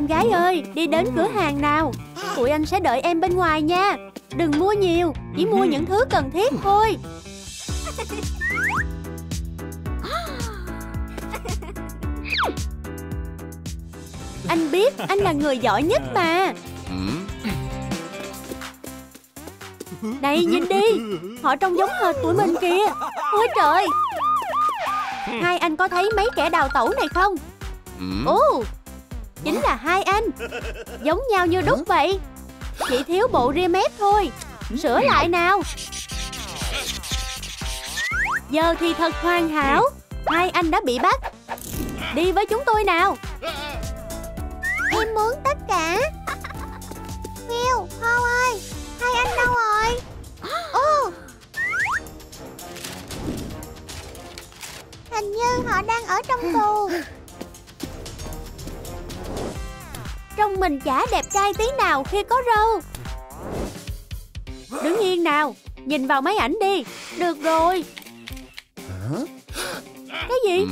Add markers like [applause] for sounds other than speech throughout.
Em gái ơi, đi đến cửa hàng nào. Tụi anh sẽ đợi em bên ngoài nha. Đừng mua nhiều, chỉ mua những thứ cần thiết thôi. [laughs] Anh biết anh là người giỏi nhất mà. Này nhìn đi Họ trông giống hệt tụi mình kìa. Ôi trời. Hai anh có thấy mấy kẻ đào tẩu này không? Ồ Chính là hai anh. Giống nhau như đúc vậy. Chỉ thiếu bộ ria mép thôi. Sửa lại nào. Giờ thì thật hoàn hảo. Hai anh đã bị bắt. Đi với chúng tôi nào. Em muốn tất cả. Phil, Paul ơi Hai anh đâu rồi? Ồ Hình như họ đang ở trong tù [laughs] Trông mình chả đẹp trai tí nào khi có râu. Đứng yên nào Nhìn vào máy ảnh đi. Được rồi. Cái gì?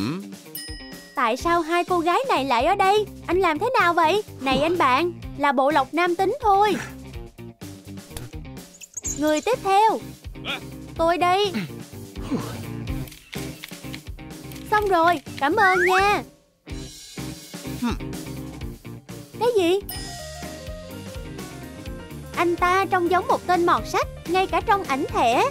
Tại sao hai cô gái này lại ở đây? Anh làm thế nào vậy? Này anh bạn Là bộ lọc nam tính thôi. Người tiếp theo. Tôi đây. Xong rồi Cảm ơn nha Cái gì? Anh ta trông giống một tên mọt sách Ngay cả trong ảnh thẻ.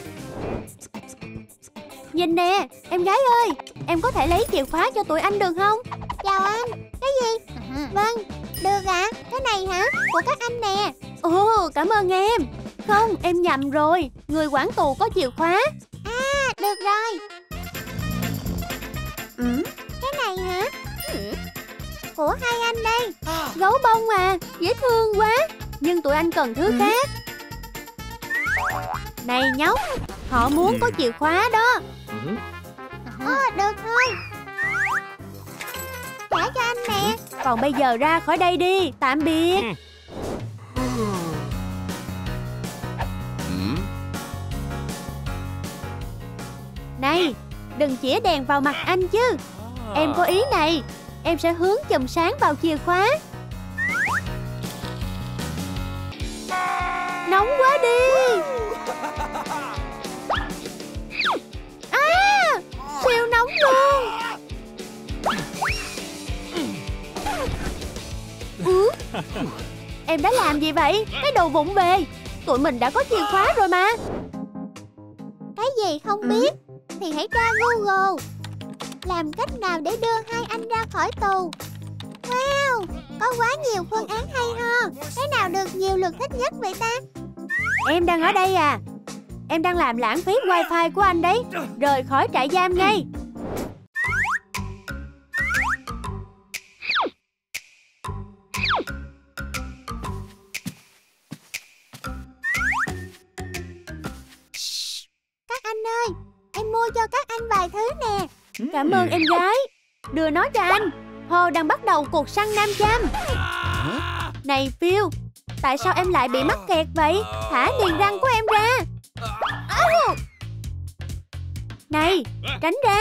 Nhìn nè Em gái ơi Em có thể lấy chìa khóa cho tụi anh được không? Chào anh. Cái gì? Vâng Được ạ. Cái này hả? Của các anh nè. Ồ cảm ơn em. Không em nhầm rồi. Người quản tù có chìa khóa. À được rồi. Ừ. Cái này hả Của hai anh đây. Gấu bông à Dễ thương quá. Nhưng tụi anh cần thứ khác. Này nhóc Họ muốn có chìa khóa đó. Ồ được thôi. Trả cho anh nè. Còn bây giờ ra khỏi đây đi Tạm biệt. Này Đừng chĩa đèn vào mặt anh chứ. Em có ý này Em sẽ hướng chùm sáng vào chìa khóa. Nóng quá đi. À Siêu nóng luôn. Ừ? Em đã làm gì vậy? Cái đồ vụng về Tụi mình đã có chìa khóa rồi mà. Cái gì không biết? Thì hãy tra Google Làm cách nào để đưa hai anh ra khỏi tù? Wow Có quá nhiều phương án hay ho. Cái nào được nhiều lượt thích nhất vậy ta? Em đang ở đây à. Em đang làm lãng phí wifi của anh đấy. Rời khỏi trại giam ngay. Các anh ơi Em mua cho các anh vài thứ nè Cảm ơn em gái. Đưa nó cho anh. Hồ đang bắt đầu cuộc săn nam châm. Này Phil, Tại sao em lại bị mắc kẹt vậy? Thả niềng răng của em ra. Này, tránh ra.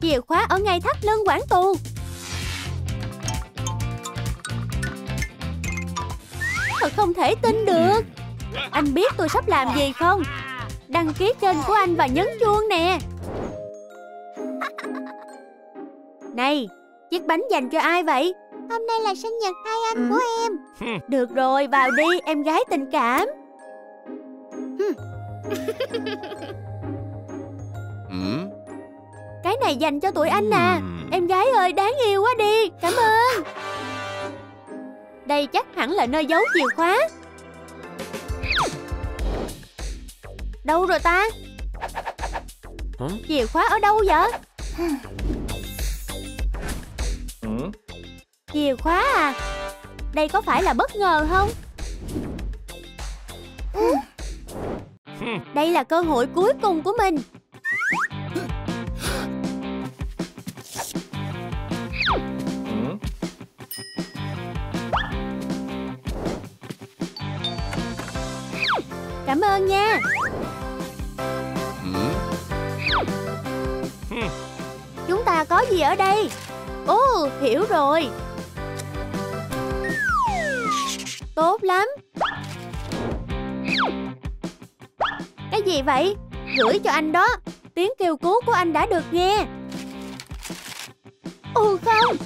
Chìa khóa ở ngay thắt lưng quản tù. Thật không thể tin được. Anh biết tôi sắp làm gì không? Đăng ký kênh của anh và nhấn chuông nè. Này Chiếc bánh dành cho ai vậy? Hôm nay là sinh nhật hai anh của em. Được rồi vào đi em gái tình cảm. [laughs] Cái này dành cho tụi anh à. Em gái ơi đáng yêu quá đi. Cảm ơn. Đây chắc hẳn là nơi giấu chìa khóa. Đâu rồi ta? Chìa khóa ở đâu vậy Chìa khóa à? Đây có phải là bất ngờ không? Đây là cơ hội cuối cùng của mình. Cảm ơn nha. Chúng ta có gì ở đây? Ồ, hiểu rồi. Tốt lắm. Cái gì vậy? Gửi cho anh đó. Tiếng kêu cứu của anh đã được nghe. Ồ không.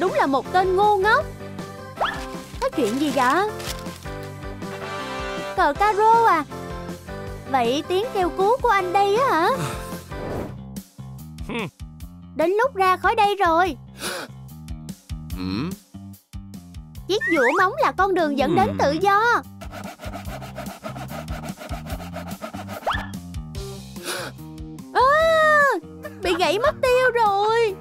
Đúng là một tên ngu ngốc. Có chuyện gì vậy? Cờ caro à. Vậy tiếng kêu cứu của anh đây á hả? [laughs] Đến lúc ra khỏi đây rồi Chiếc dũa móng là con đường dẫn đến tự do. À, Bị gãy mất tiêu rồi.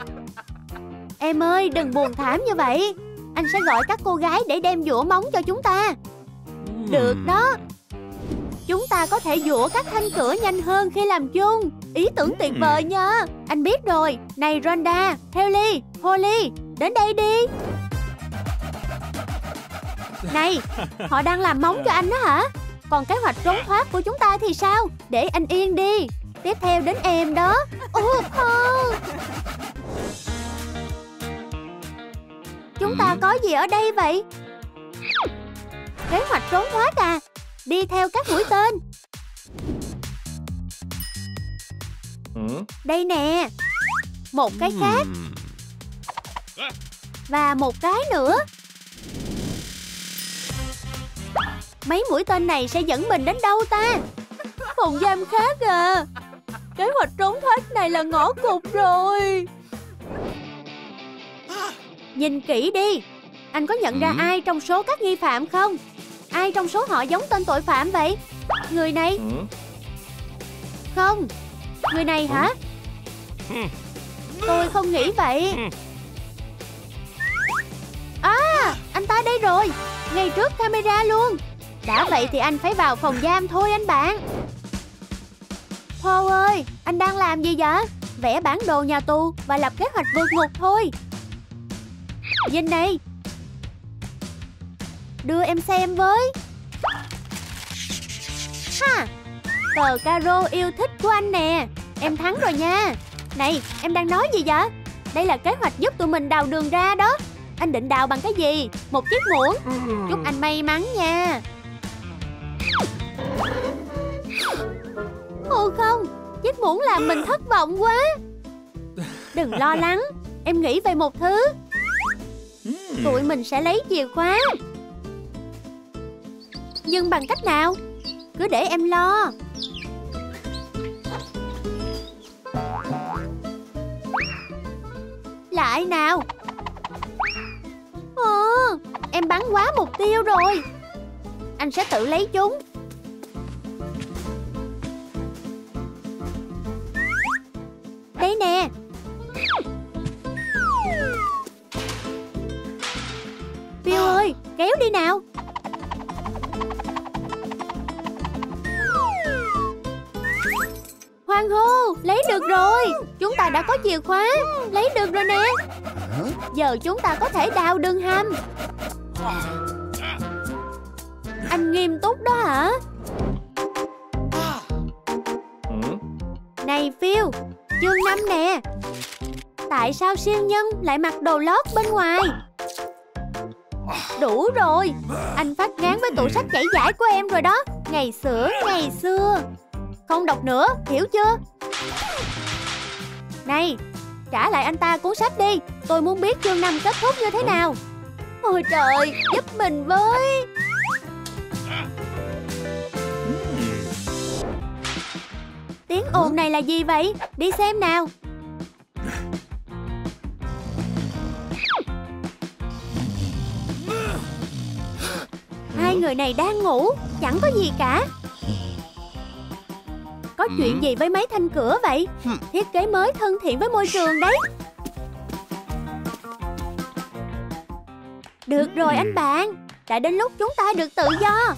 Em ơi đừng buồn thảm như vậy. Anh sẽ gọi các cô gái để đem dũa móng cho chúng ta. Được đó. Chúng ta có thể dũa các thanh cửa nhanh hơn khi làm chung. Ý tưởng tuyệt vời nha. Anh biết rồi. Này Ronda, Haley, Holly Đến đây đi. Này, họ đang làm móng cho anh đó hả? Còn kế hoạch trốn thoát của chúng ta thì sao? Để anh yên đi. Tiếp theo đến em đó. Ồ không Chúng ta có gì ở đây vậy? Kế hoạch trốn thoát à? Đi theo các mũi tên. Đây nè. Một cái khác. Và một cái nữa Mấy mũi tên này sẽ dẫn mình đến đâu ta? Phòng giam khác à. Kế hoạch trốn thoát này là ngõ cụt rồi. Nhìn kỹ đi. Anh có nhận ra ai trong số các nghi phạm không? Ai trong số họ giống tên tội phạm vậy? Người này. Không. Người này hả? Tôi không nghĩ vậy. À Anh ta đây rồi. Ngay trước camera luôn Đã vậy thì anh phải vào phòng giam thôi anh bạn. Paul ơi Anh đang làm gì vậy? Vẽ bản đồ nhà tù Và lập kế hoạch vượt ngục thôi. Nhìn này. Đưa em xem với. Ha Tờ caro yêu thích của anh nè. Em thắng rồi nha. Này em đang nói gì vậy? Đây là kế hoạch giúp tụi mình đào đường ra đó. Anh định đào bằng cái gì? Một chiếc muỗng. Chúc anh may mắn nha Ồ không? Chiếc muỗng làm mình thất vọng quá. Đừng lo lắng Em nghĩ về một thứ. Tụi mình sẽ lấy chìa khóa. Nhưng bằng cách nào? Cứ để em lo. Lại nào. Ồ, em bắn quá mục tiêu rồi. Anh sẽ tự lấy chúng đấy nè. Phiêu ơi, kéo đi nào. Hoàng hô, lấy được rồi. Chúng ta đã có chìa khóa. Lấy được rồi nè. Giờ chúng ta có thể đào đường hầm. Anh nghiêm túc đó hả? Này Phiêu Chương 5 nè. Tại sao siêu nhân lại mặc đồ lót bên ngoài? Đủ rồi. Anh phát ngán với tủ sách chảy giải của em rồi đó. Ngày xưa, ngày xưa. Không đọc nữa, hiểu chưa? Này Trả lại anh ta cuốn sách đi. Tôi muốn biết chương 5 kết thúc như thế nào. Ôi trời, giúp mình với. Tiếng ồn này là gì vậy? Đi xem nào. Hai người này đang ngủ Chẳng có gì cả. Có chuyện gì với mấy thanh cửa vậy? Thiết kế mới thân thiện với môi trường đấy. Được rồi anh bạn Đã đến lúc chúng ta được tự do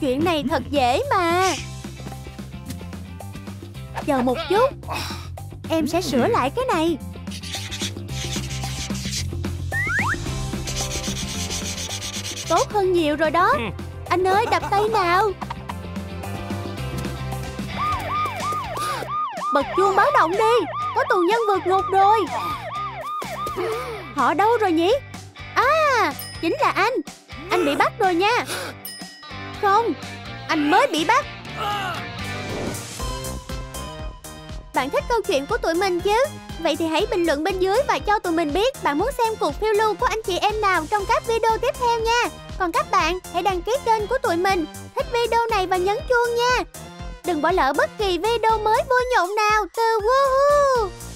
Chuyện này thật dễ mà. Chờ một chút. Em sẽ sửa lại cái này. Tốt hơn nhiều rồi đó. Anh ơi đập tay nào. Bật chuông báo động đi. Có tù nhân vượt ngục rồi. Họ đâu rồi nhỉ? À chính là anh. Anh bị bắt rồi nha không Anh mới bị bắt Bạn thích câu chuyện của tụi mình chứ Vậy thì hãy bình luận bên dưới và cho tụi mình biết bạn muốn xem cuộc phiêu lưu của anh chị em nào trong các video tiếp theo nha. Còn các bạn hãy đăng ký kênh của tụi mình, thích video này và nhấn chuông nha. Đừng bỏ lỡ bất kỳ video mới vui nhộn nào từ Woohoo!